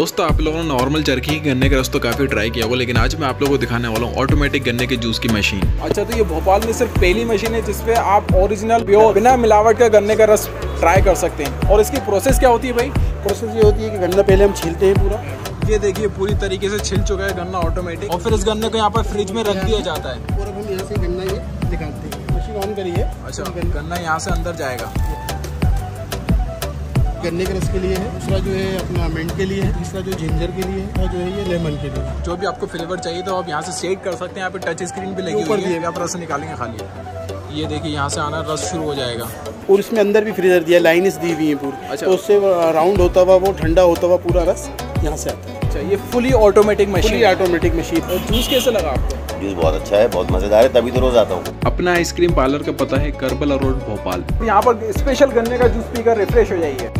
दोस्तों आप लोगों ने नॉर्मल चरखी ही गन्ने का रस तो काफ़ी ट्राई किया होगा लेकिन आज मैं आप लोगों को दिखाने वाला हूँ ऑटोमेटिक गन्ने के जूस की मशीन अच्छा तो ये भोपाल में सिर्फ़ पहली मशीन है जिसपे आप ओरिजिनल प्योर बिना मिलावट का गन्ने का रस ट्राई कर सकते हैं। और इसकी प्रोसेस क्या होती है भाई? प्रोसेस ये होती है कि गन्ना पहले हम छीलते हैं पूरा। ये देखिए पूरी तरीके से छिल चुका है गन्ना ऑटोमेटिक और फिर इस गन्ने को यहाँ पर फ्रिज में रख दिया जाता है। और हम यहाँ से गन्ना ये निकालते हैं। मशीन ऑन करिए। अच्छा गन्ना यहाँ से अंदर जाएगा। गन्ने के रस के लिए है दूसरा जो है अपना मिंट के लिए है तीसरा जो जिंजर के लिए है और जो है ये लेमन के लिए जो भी आपको फ्लेवर चाहिए तो आप यहाँ से सेट कर सकते हैं यहाँ पे टच स्क्रीन भी लगी हुई है है। आप रस निकालेंगे खाली। ये देखिए यहाँ से आना रस शुरू हो जाएगा। और इसमें अंदर भी फ्रीजर दिया लाइनिस दी हुई है पूरी। अच्छा। तो उससे राउंड होता हुआ वो ठंडा होता हुआ पूरा रस यहाँ से आता है। अच्छा ये fully automatic fully machine automatic machine और जूस कैसे लगा आपको? जूस बहुत अच्छा है बहुत मज़ेदार है तभी तो रोज़ आता हूँ। अपना आइसक्रीम पार्लर का पता है करबला रोड भोपाल यहाँ पर स्पेशल गन्ने का जूस पीकर रिफ्रेश हो जाइए।